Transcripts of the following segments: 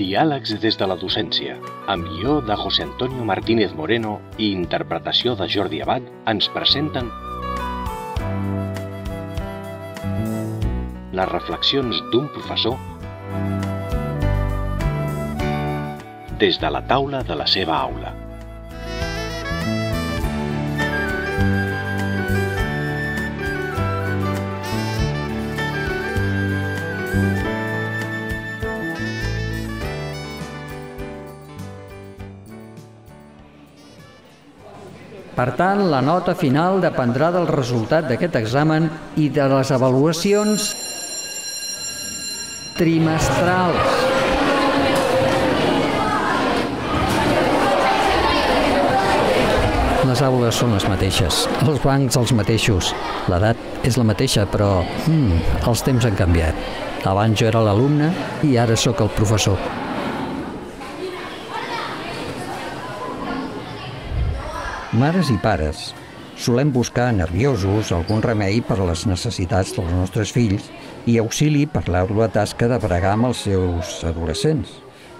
Diàlegs des de la docència, amb guió de José Antonio Martínez Moreno i interpretació de Jordi Abad, ens presenten les reflexions d'un professor des de la taula de la seva aula. Per tant, la nota final dependrà del resultat d'aquest examen i de les avaluacions trimestrals. Les aules són les mateixes, els bancs els mateixos, l'edat és la mateixa, però hmm, els temps han canviat. Abans jo era l'alumne i ara sóc el professor. Mares i pares, solem buscar nerviosos algun remei per a les necessitats dels nostres fills i auxili per l'ardua tasca de bregar amb els seus adolescents.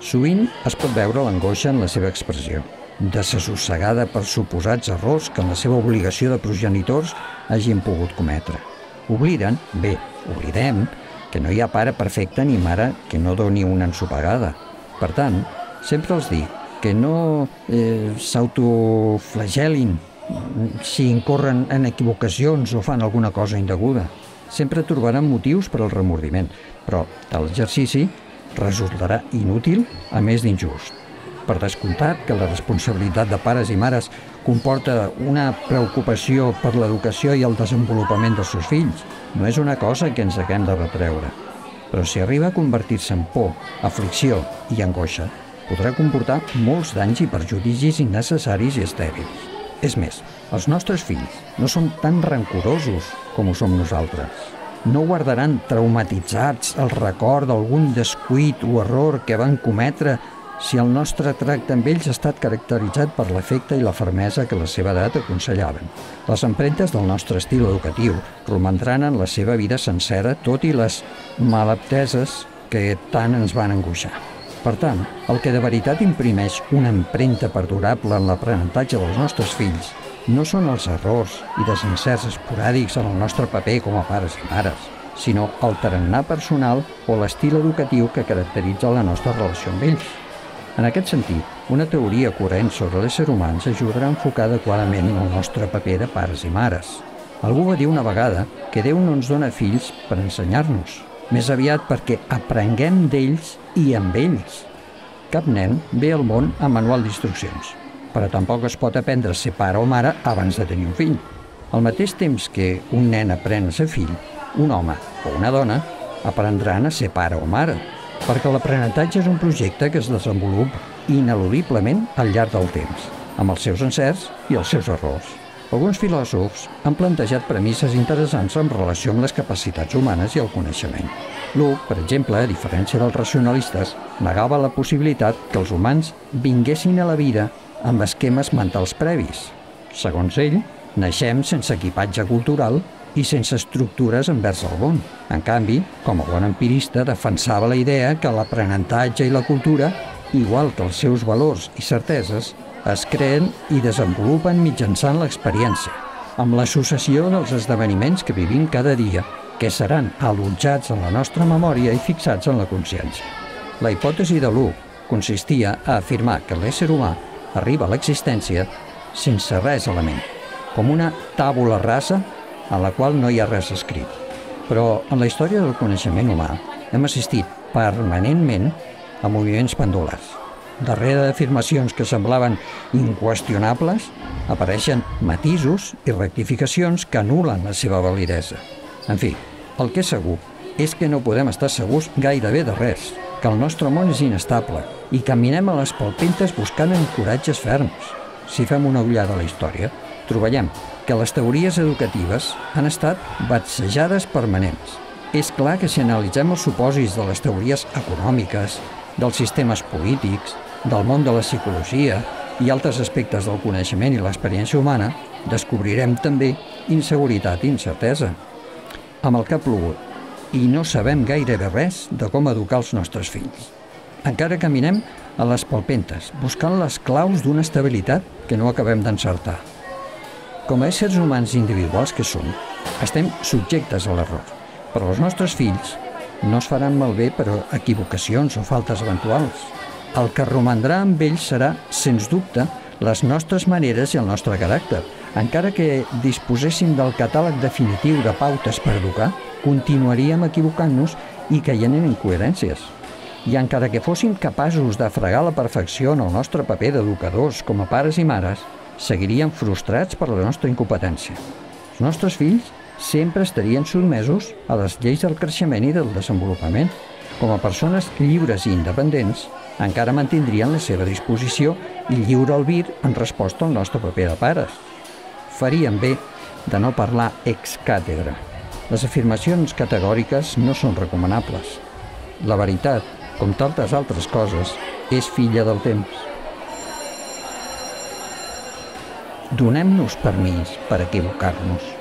Sovint es pot veure l'angoixa en la seva expressió, desassossegada per suposats errors que en la seva obligació de progenitors hagin pogut cometre. Obliden, bé, oblidem, que no hi ha pare perfecte ni mare que no doni una ensopegada. Per tant, sempre els dic que no eh, s'autoflagelin si incorren en equivocacions o fan alguna cosa indeguda. Sempre trobaran motius per al remordiment, però l'exercici resultarà inútil a més d'injust. Per descomptat que la responsabilitat de pares i mares comporta una preocupació per l'educació i el desenvolupament dels seus fills. No és una cosa que ens haguem de retreure. Però si arriba a convertir-se en por, aflicció i angoixa, podrà comportar molts danys i perjudicis innecessaris i estèrils. És més, els nostres fills no són tan rancorosos com ho som nosaltres. No guardaran traumatitzats el record d'algun descuit o error que van cometre si el nostre tracte amb ells ha estat caracteritzat per l'efecte i la fermesa que la seva edat aconsellaven. Les empremtes del nostre estil educatiu romandran en la seva vida sencera, tot i les malapteses que tant ens van angoixar. Per tant, el que de veritat imprimeix una empremta perdurable en l'aprenentatge dels nostres fills no són els errors i desencerts esporàdics en el nostre paper com a pares i mares, sinó el tarannà personal o l'estil educatiu que caracteritza la nostra relació amb ells. En aquest sentit, una teoria coherent sobre l'ésser humà ens ajudarà a enfocar adequadament el nostre paper de pares i mares. Algú va dir una vegada que Déu no ens dona fills per ensenyar-nos, més aviat perquè aprenguem d'ells i amb ells. Cap nen ve al món amb manual d'instruccions, però tampoc es pot aprendre a ser pare o mare abans de tenir un fill. Al mateix temps que un nen aprèn a ser fill, un home o una dona aprendran a ser pare o mare, perquè l'aprenentatge és un projecte que es desenvolupa ineludiblement al llarg del temps, amb els seus encerts i els seus errors. Alguns filòsofs han plantejat premisses interessants en relació amb les capacitats humanes i el coneixement. Luke, per exemple, a diferència dels racionalistes, negava la possibilitat que els humans vinguessin a la vida amb esquemes mentals previs. Segons ell, naixem sense equipatge cultural i sense estructures envers el món. En canvi, com a bon empirista, defensava la idea que l'aprenentatge i la cultura, igual que els seus valors i certeses, es creen i desenvolupen mitjançant l'experiència, amb l'associació dels esdeveniments que vivim cada dia, que seran allotjats en la nostra memòria i fixats en la consciència. La hipòtesi de l'U consistia a afirmar que l'ésser humà arriba a l'existència sense res a la ment, com una tàbula rasa a la qual no hi ha res escrit. Però en la història del coneixement humà hem assistit permanentment a moviments pendulars darrere d'afirmacions que semblaven inqüestionables, apareixen matisos i rectificacions que anulen la seva validesa. En fi, el que és segur és que no podem estar segurs gairebé de res, que el nostre món és inestable i caminem a les palpentes buscant encoratges ferms. Si fem una ullada a la història, trobarem que les teories educatives han estat batzejades permanents. És clar que si analitzem els supòsits de les teories econòmiques, dels sistemes polítics, del món de la psicologia i altres aspectes del coneixement i l'experiència humana, descobrirem també inseguretat i incertesa. Amb el cap plogut, i no sabem gairebé res de com educar els nostres fills. Encara caminem a les palpentes, buscant les claus d'una estabilitat que no acabem d'encertar. Com a éssers humans individuals que som, estem subjectes a l'error, però els nostres fills no es faran malbé per equivocacions o faltes eventuals. El que romandrà amb ells serà, sens dubte, les nostres maneres i el nostre caràcter. Encara que disposéssim del catàleg definitiu de pautes per educar, continuaríem equivocant-nos i caient en incoherències. I encara que fóssim capaços de fregar la perfecció en el nostre paper d'educadors com a pares i mares, seguiríem frustrats per la nostra incompetència. Els nostres fills sempre estarien sotmesos a les lleis del creixement i del desenvolupament. Com a persones lliures i independents, encara mantindrien la seva disposició i lliure albir en resposta al nostre paper de pares. Farien bé de no parlar ex càtedra. Les afirmacions categòriques no són recomanables. La veritat, com tantes altres coses, és filla del temps. Donem-nos permís per equivocar-nos.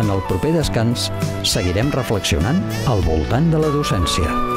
En el proper descans seguirem reflexionant al voltant de la docència.